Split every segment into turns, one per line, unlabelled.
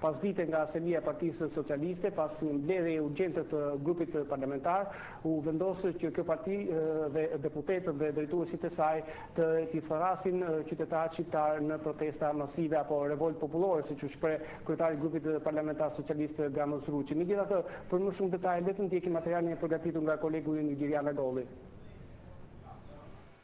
Pasdite nga selia e Partisë Socialiste, pas një mbledhjeje urgjente të grupit parlamentar, u vendos që kjo parti dhe deputetët dhe drejtuesit e saj t'i thërrasin qytetarët shqiptarë në protesta masive apo revoltë popullore, siç u shpreh kryetari i grupit parlamentar socialist Gramoz Ruçi. Megjithatë, për më shumë detaje le të ndjekim materialin e përgatitur nga kolegu ynë Girjana Golli.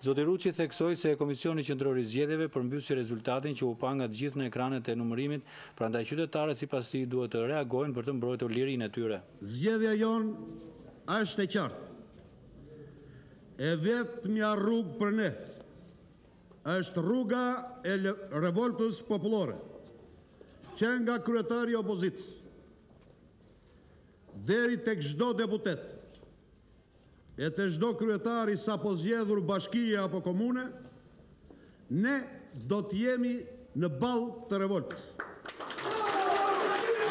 Zoti Ruçi theksoi se Komisioni Qendror i Zgjedhjeve përmbysi rezultatin që u pa nga të gjithë në ekranet e numërimit, prandaj qytetarët sipas tij duhet të reagojnë për të mbrojtur lirinë e tyre.
Zgjedhja jonë është e qartë. E vetmja rrugë për ne është rruga e revoltës popullore, që nga kryetari i opozitës deri tek çdo deputet e te çdo kryetar i sapozgjedhur bashkie apo komune, ne do të jemi në ballë të revoltës.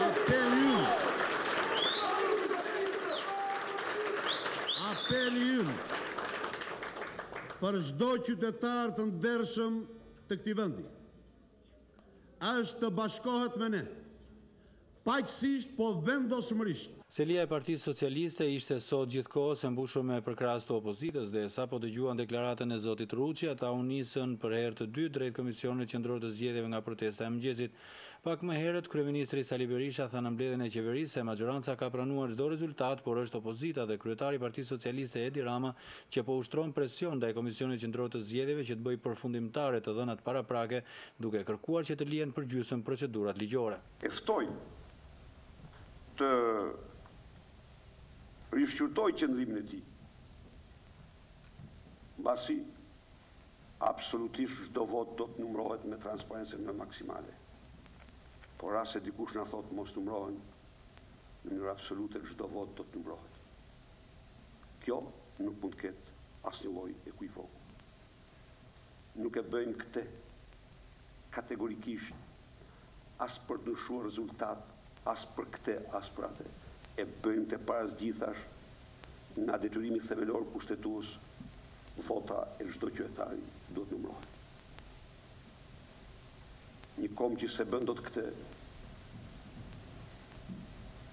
Apeli ynë, Apeli ynë për çdo qytetar të ndershëm të këtij vendi, është të bashkohet me ne, paqësisht po vendosmërisht.
Selia e Partisë Socialiste ishte sot gjithë kohës e mbushur me përkrahës të opozitës dhe sapo dëgjuan deklaratën e zotit Ruçi, ata u nisën për herë të dytë drejt Komisionit Qendror të Zgjedhjeve nga protesta e mëngjesit. Pak më herët, kryeministri Sali Berisha tha në mbledhjen e Qeverisë se maxhoranca ka pranuar çdo rezultat, por është opozita dhe kryetari i Partisë Socialiste Edi Rama që po ushtron presion ndaj Komisionit Qendror të Zgjedhjeve që të bëjë përfundimtare të dhënat paraprake, duke kërkuar që të lihen përgjysmë procedurat ligjore.
E ftoj të rishqyrtojë qëndrimin e tij, mbasi absolutisht çdo votë do të numërohet me transparencën më maksimale. Por pse dikush na thotë mos numërohen, në mënyrë absolute çdo votë do të numërohet. Kjo nuk mund të ketë asnjë lloj ekuivoku. Nuk e bëjmë këtë kategorikisht as për të ndryshuar rezultat, as për këtë, as për atë. E bëjmë këtë para së gjithash nga detyrimi themelor kushtetues, vota e çdo qytetari duhet të numërohet. Një komb që s'e bën dot këtë,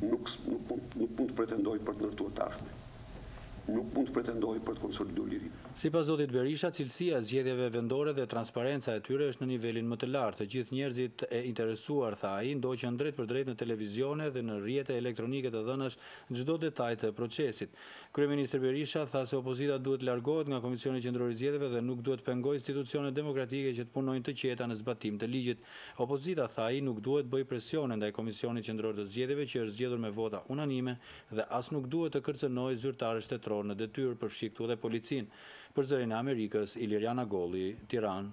nuk nuk mund të pretendojë për të ndërtuar tashmë. Nuk mund të pretendojë për të konsoliduar
lirinë. Sipas zotit Berisha, cilësia e zgjedhjeve vendore dhe transparenca e tyre është në nivelin më të lartë. Të gjithë njerëzit e interesuar, tha ai, ndoqën drejtpërdrejt në televizione dhe në rrjete elektronike të dhënash çdo detaj të procesit. Kryeministri Berisha tha se opozita duhet të largohet nga Komisioni Qendror i Zgjedhjeve dhe nuk duhet të pengojë institucionet demokratike që të punojnë të qeta në zbatim të ligjit. Opozita, tha ai, nuk duhet të bëjë presione ndaj Komisionit Qendror të Zgjedhjeve që është zgjedhur me vota unanime dhe as nuk duhet të kërcënojë zyrtarët shtetërorë në detyrë, përfshi këtu dhe policinë. Për Zërin e Amerikës, Ilirian Agolli, Tiranë.